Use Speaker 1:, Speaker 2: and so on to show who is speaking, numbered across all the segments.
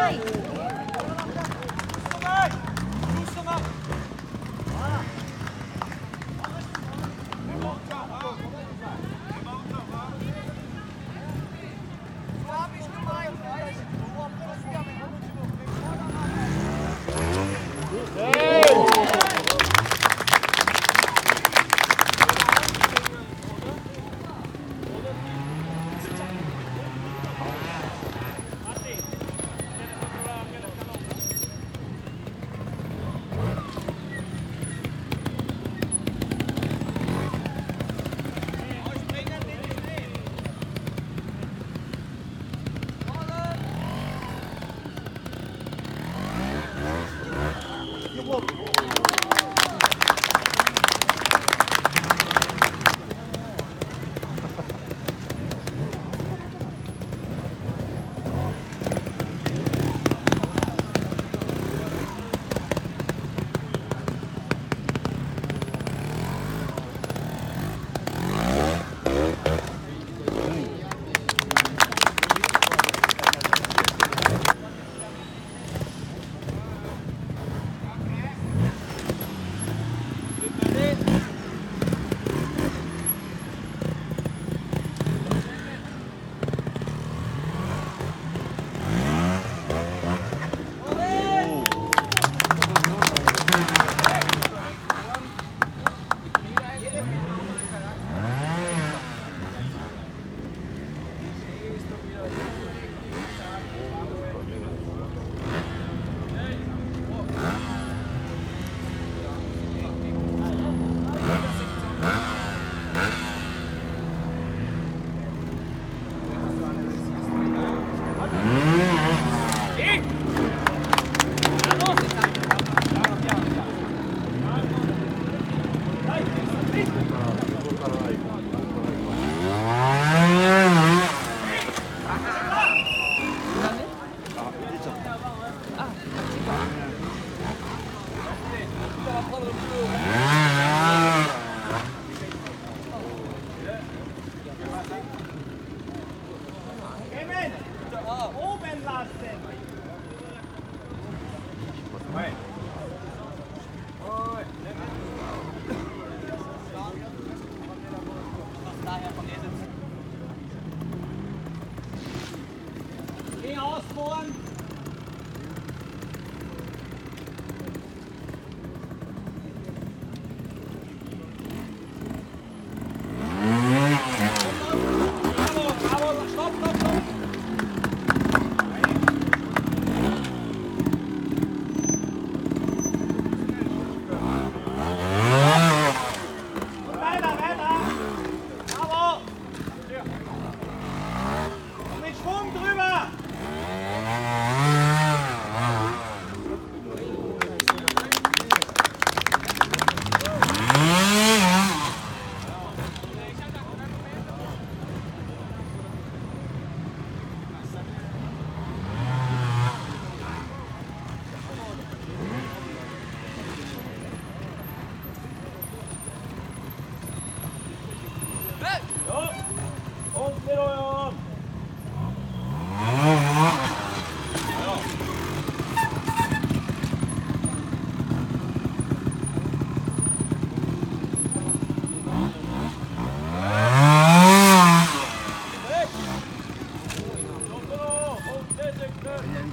Speaker 1: ด้วย喂。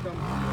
Speaker 1: একদম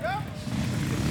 Speaker 1: Yeah.